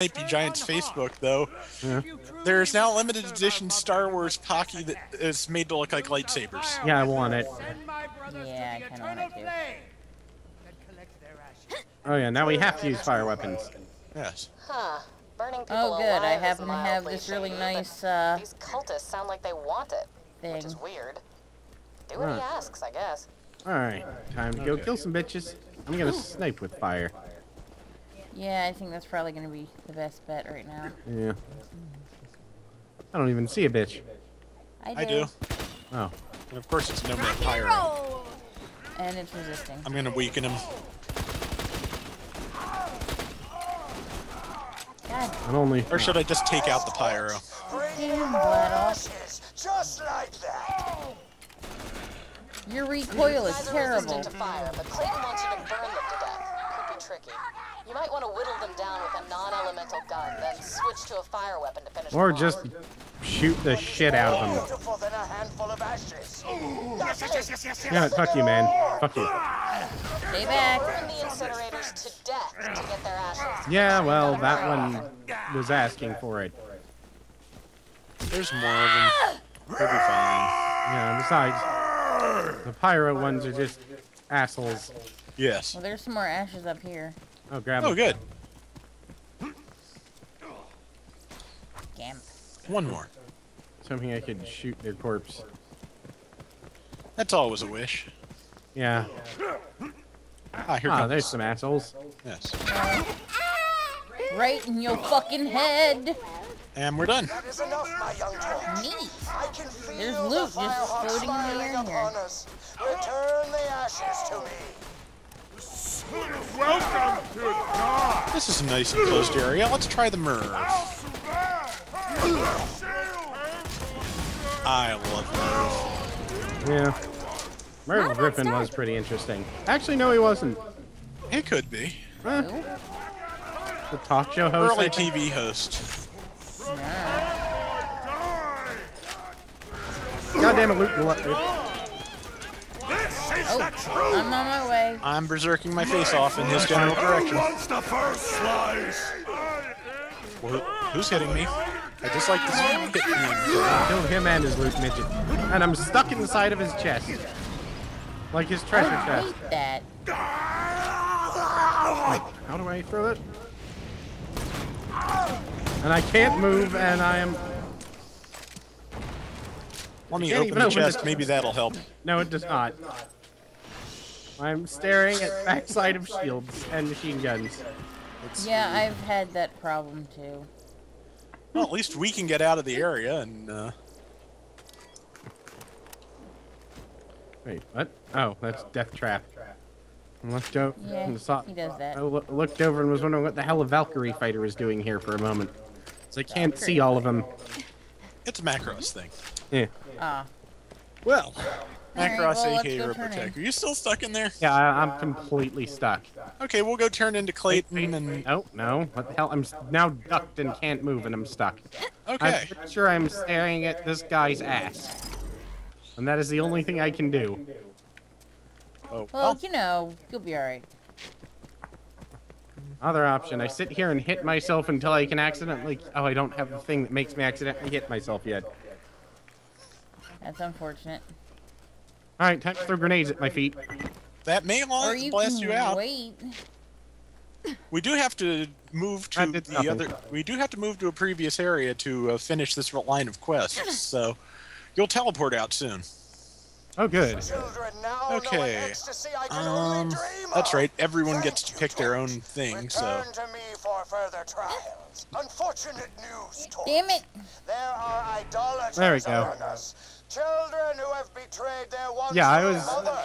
Snipey Giants Facebook, though. Yeah. There's now a limited edition Star Wars Pocky that is made to look like lightsabers. Yeah, I want it. Yeah, I kinda want it too. Oh yeah, now we have to use fire weapons. Yes. Huh. Burning people Oh, good. I is happen to have mildly this really nice uh, These cultists sound like they want it, which is weird. Do what he asks, I guess. Alright, time to go kill some bitches. I'm gonna snipe with fire. Yeah, I think that's probably gonna be the best bet right now. Yeah. I don't even see a bitch. I do. I do. Oh. And of course, it's no more pyro. And it's resisting. I'm gonna weaken him. God I'm only. Or should I just take out the pyro? Just like that. Your recoil is Guys are terrible. Tricky. You might want to whittle them down with a non-elemental gun, then switch to a fire weapon to finish Or just shoot the shit out of them. Yeah, fuck you, man. Fuck you. Stay back. Burn the incinerators to death to get their ashes. Yeah, well, that one was asking for it. There's more of them. We'll be fine. Yeah, besides, the pyro ones are just assholes. Yes. Well, there's some more ashes up here. Oh, grab them. Oh, them. good. Gamp. One more. Something I could shoot their corpse. That's always a wish. Yeah. Ah, here Ah, comes. there's some assholes. Yes. Right in your fucking head. And we're done. That is enough, my young dog. Neat. I can feel There's the loot just firehawk floating in the smiling air here. Return the ashes to me. This is a nice enclosed area. Let's try the MIRV. I love Yeah. Merv Griffin was pretty interesting. Actually, no, he wasn't. He could be. Huh? The talk show host. Early I think? TV host. Goddamn it, Luke. Luke. Oh, I'm on my way. I'm berserking my face off in his general direction. the first slice? Who- Who's hitting me? I just like to see him hit me. Killed him and his loot midget. And I'm stuck inside of his chest. Like his treasure I chest. hate that. How do I throw it? And I can't move, and I am. Let me Can't open the open the chest. Maybe that'll help. No, it does not. I'm staring at backside of shields and machine guns. Yeah, I've had that problem too. Well, at least we can get out of the area and uh, Wait, what? Oh, that's Deathtrap. I looked o- Yeah, and saw- he does that. I loo- looked over and was wondering what the hell a Valkyrie fighter was doing here for a moment. So I can't see all of them. it's a Macross thing. Yeah, Ah. Well, Alright, Macross well, let's AK go Ripper turn in. Tech. Are you still stuck in there? yeah, I, I'm completely stuck. Okay, we'll go turn into Clayton and. Oh no! What the hell? I'm now ducked and can't move, and I'm stuck. Okay. I'm pretty sure I'm staring at this guy's ass, and that is the only thing I can do. Oh, Well, well, you know, you'll be alright. Other option: I sit here and hit myself until I can accidentally. Oh, I don't have the thing that makes me accidentally hit myself yet. That's unfortunate. All right, time to throw grenades at my feet. that may Or you blast you out. wait. We do have to move to the nothing. other. We do have to move to a previous area to uh, finish this line of quests. So, you'll teleport out soon. Oh, good. Children now know an Okay. ecstasy I can Um, that's right. Everyone Thank gets to you, pick their own Toad. thing. So, to me for further trials. Unfortunate news, Damn it! There are idolaters There we go. Among us. Children who have betrayed their once Yeah, I was mother,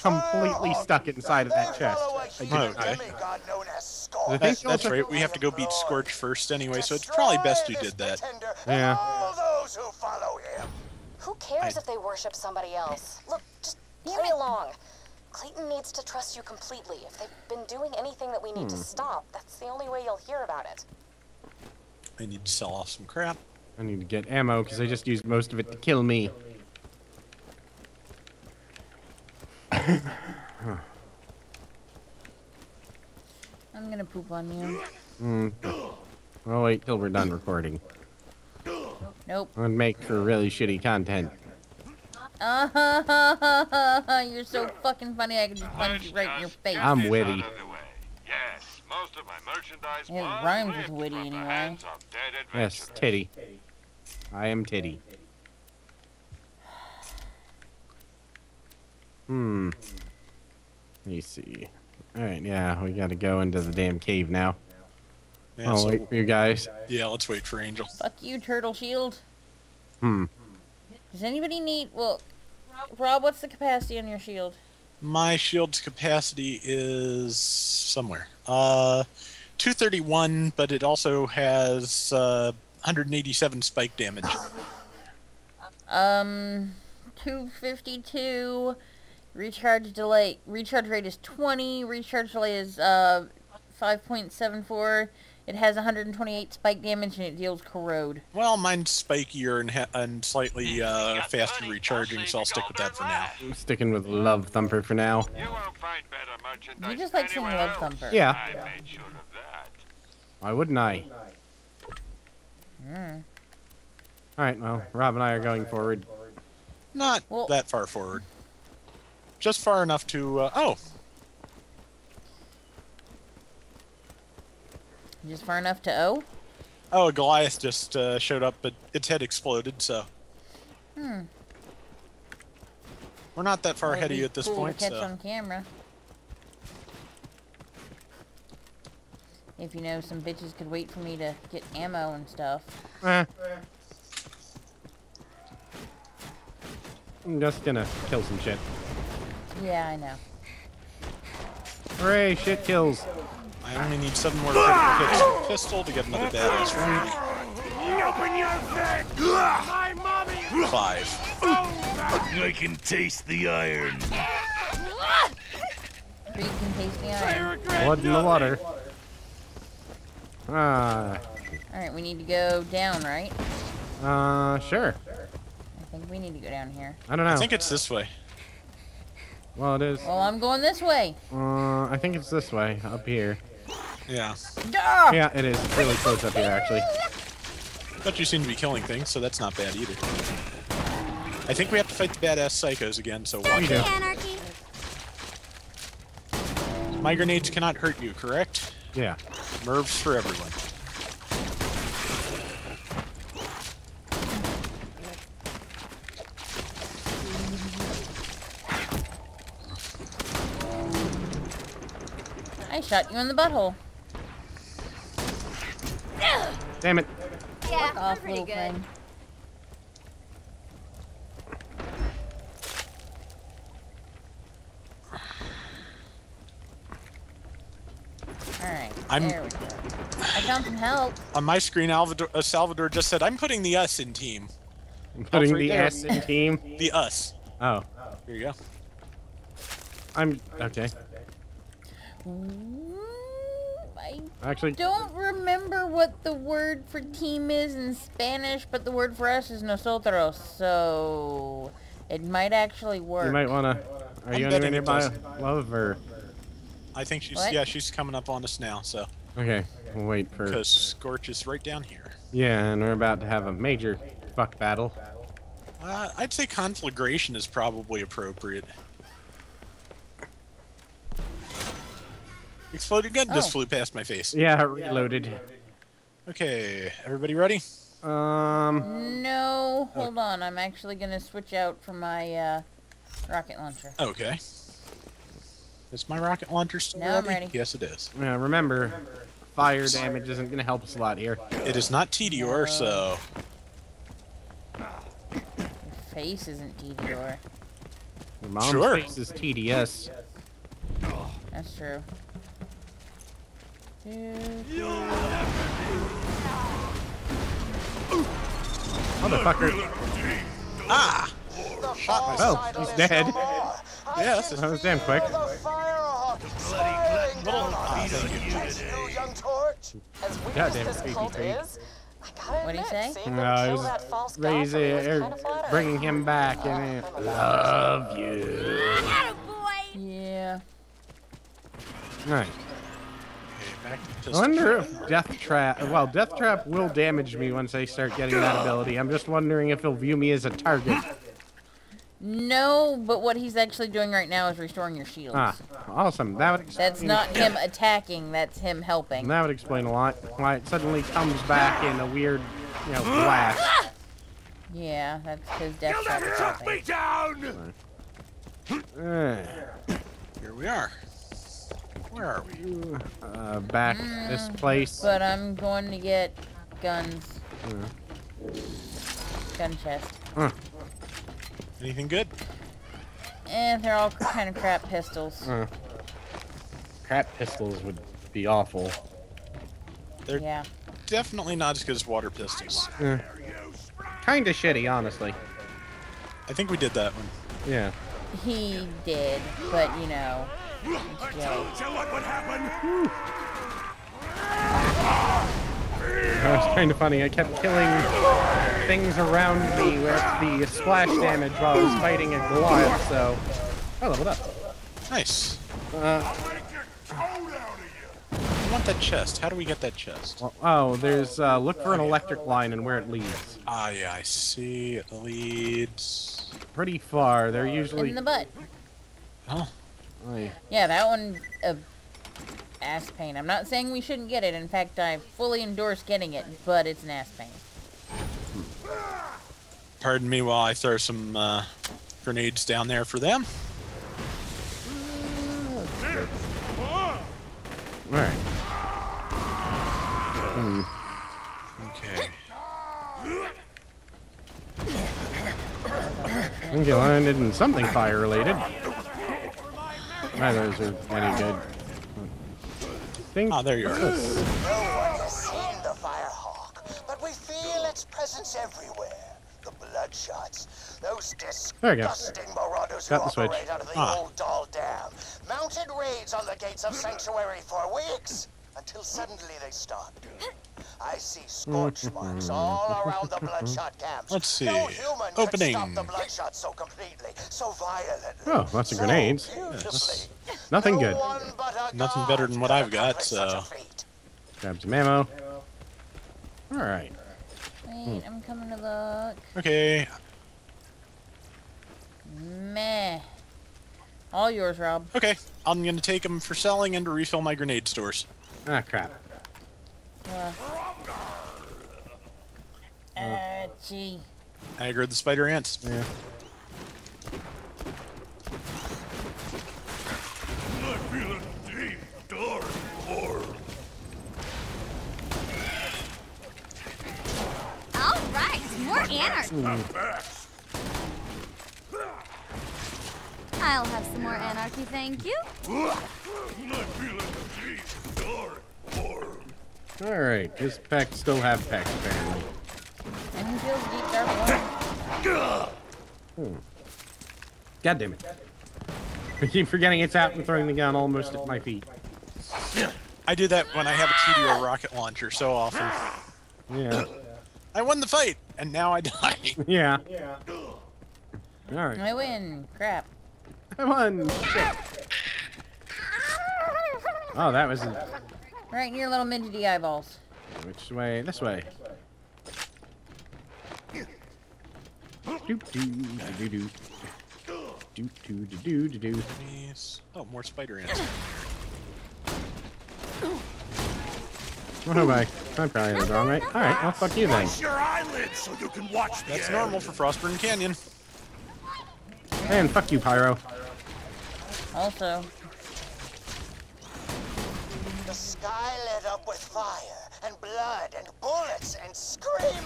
completely Firehawk. stuck inside of that chest. follow a I huge Okay. demigod known as I Scorch. think that's, that's right. We have to go beat Scorch first anyway. So it's probably best you did that. Yeah. All those who follow him. Who cares I- if they worship somebody else? Look, just Damn play it. along. Clayton needs to trust you completely. If they've been doing anything that we need Hmm. to stop, that's the only way you'll hear about it. I need to sell off some crap. I need to get ammo because I just used most of it to kill me. I'm gonna poop on you. Hmm. Oh wait till we're done recording. Nope. I'm gonna make for really shitty content. Uh, you're so fucking funny. I could just punch you right in your face. I'm witty. Out of the way. Yes, most of my merchandise It was rhymes with ripped witty from the anyway. hands of dead Yes, adventurers. titty. I am titty. Hmm. Let me see. Alright, yeah, we gotta go into the damn cave now. Yeah, oh, so- wait for you guys. yeah, let's wait for Angel. Fuck you, Turtle Shield. Hmm. Does anybody need? Well, Rob, what's the capacity on your shield? My shield's capacity is somewhere. Uh, 231, but it also has uh, 187 spike damage. Um, 252. Recharge delay. Recharge rate is 20. Recharge delay is uh 5.74. It has 128 spike damage and it deals corrode. Well, mine's spikier and, ha- and slightly uh, faster recharging, so I'll stick with that for now. I'm sticking with Love Thumper for now. You won't find better merchandise You just like saying Love. Thumper. Yeah. I made sure of that. Why wouldn't I? Mm. Alright, well, Rob and I are going forward. Not Well- that far forward. Just far enough to. Uh, oh, Just far enough to O? oh, Goliath just uh, showed up, but its head exploded, so. Hmm. We're not that far That'd ahead of you at this cool point, To catch so. on camera. If you know, some bitches could wait for me to get ammo and stuff. Eh. I'm just gonna kill some shit. Yeah, I know. Hooray, shit kills. I only need seven more critical hits with pistol to get another badass round. Five. I can taste the iron. Creed can taste the iron. Blood in the water. Ah, Alright, we need to go down, right? uh, sure. I think we need to go down here. I don't know. I think it's this way. well, it is. Well, I'm going this way. Uh, I think it's this way, up here. Yeah. Ah! Yeah, it is. It's really close up here, actually. But you seem to be killing things, so that's not bad either. I think we have to fight the badass psychos again, so We watch do. out. Anarchy. My grenades cannot hurt you, correct? Yeah. MIRVs for everyone. I shot you in the butthole. Damn it. Yeah, Off, pretty good. thing. Alright, I'm- there we go. I found some help. On my screen, Alvador, uh, Salvador just said, I'm putting the us in team. I'm putting the there. S in team. The us. Oh. Here you go. I'm okay. I Actually, don't remember what the word for team is in Spanish, but the word for us is nosotros, so it might actually work. you might wanna. Are I'm you betting anywhere it nearby? does. Love or? I think she's, What? yeah, she's coming up on us now, so. Okay, we'll wait for. Because Scorch is right down here. Yeah, and we're about to have a major fuck battle. Uh, I'd say conflagration is probably appropriate. Exploded gun just Oh. flew past my face. Yeah, reloaded. Okay, everybody ready? Um, No, hold on. I'm actually gonna switch out for my uh, rocket launcher. Okay. Is my rocket launcher still Now I'm ready? ready. Yes, it is. yeah, remember, fire damage isn't gonna help us a lot here. It is not Tediore, so Your face isn't DDR. Your mom's Sure. face is TDS. That's true. Motherfucker. ah, The Shot myself. sidle He's dead. no more. I Yes, can That was damn quick. feel the firehawk sliding down Ah, on thank you. us. Young torch. As weird Goddamn as this creepy cult creep. is, What'd he admit, say? No, I kill was that false god for me raising, was er, kinda bringing him back and Uh, love you. Yeah. Nice. Okay, Back to I wonder if Deathtrap. Well, Deathtrap will damage me once I start getting that ability. I'm just wondering if he'll view me as a target. No, but what he's actually doing right now is restoring your shields. Ah, awesome. That would explain, That's not him attacking, that's him helping. That would explain a lot. Why it suddenly comes back in a weird, you know, blast. Yeah, that's his death trap is me down! Eh, Here we are. Where are we? uh, back this place. But I'm going to get guns. Gun chest. Anything good? And they're all kind of crap pistols. Uh, crap pistols would be awful. They're Yeah. definitely not as good as water pistols. Kinda shitty, honestly. I think we did that one. Yeah. He did, but you know. it's Joe. Tell what would happen! That was kind of funny. I kept killing things around me with the splash damage while I was fighting a Goliath, so... I leveled up. Nice. Uh, I want that chest. How do we get that chest? well, oh, there's, uh, look for an electric line and where it leads. Ah, yeah, I see. It leads. Pretty far. They're usually... In the butt. Oh, Oy. Yeah, that one, uh, ass pain. I'm not saying we shouldn't get it. In fact, I fully endorse getting it, but it's an ass pain. Pardon me while I throw some uh, grenades down there for them. Alright. Okay. I think you landed in something fire related. Neither those are any good. Think Ah, there you are. No one has seen the Firehawk, but we feel its presence everywhere. The Bloodshots, those There you go. disgusting marauders Got who the switch. out of the Ah. old Doll Dam, mounted raids on the gates of Sanctuary for weeks, until suddenly they stopped. I see scorch marks all around the Bloodshot camps. Let's see. No human Opening. could stop the Bloodshot so completely, so violently. Oh, lots of so grenades. beautifully. nothing No good. but Nothing better than what I've got, accomplish such a so- Grab some ammo. Alright. Wait, I'm coming to look. Okay. Meh. All yours, Rob. Okay. I'm going to take them for selling and to refill my grenade stores. Ah, crap. Uh, uh, gee. Aggro the spider ants. Yeah. I feel a deep, dark horror. All right, more anarchy. Best. I'll have some more anarchy, thank you. I feel a deep, dark horror. Alright, this pack still have packs apparently. And he feels deep dark warm. Hmm. God damn it. I keep forgetting it's out and throwing the gun almost at my feet. I do that when I have a Tediore rocket launcher so often. Yeah. I won the fight, and now I die. Yeah. Yeah. Alright. I win. Crap. I won! Shit. Oh, that was... A, Right in your little midgety eyeballs. which way? This way. Doop doo doo doo. Doop doo doo doo doo doo. Yes. Oh, more spider ants. What am I? I'm probably in the wrong way. Alright, well, fuck you then. Close your eyelids so you can watch the That's end. normal for Frostburn Canyon. And fuck you, Pyro. Also, The sky lit up with fire and blood and bullets and screaming.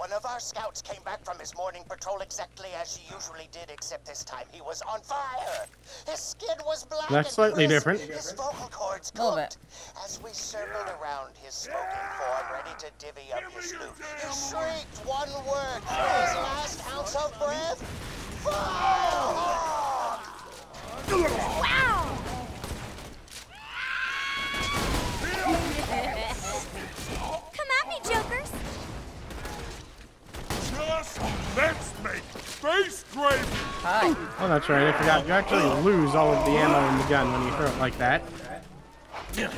One of our scouts came back from his morning patrol exactly as she usually did, except this time he was on fire. His skin was black. That's slightly crisp. different. His vocal cords Little cooked. As we circled around his smoking form, ready to divvy up his loot, he shrieked one word for his last ounce of breath. Firehawk! Wow! Let's make space gravy. hi. Oh, that's right. I forgot. You actually lose all of the ammo in the gun when you throw it like that. Yeah.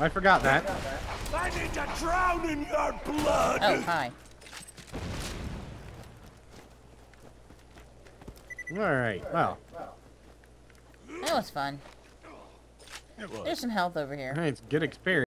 I forgot that. I need to drown in your blood! Oh, hi. Alright, well. That was fun. It was. There's some health over here. It's good experience.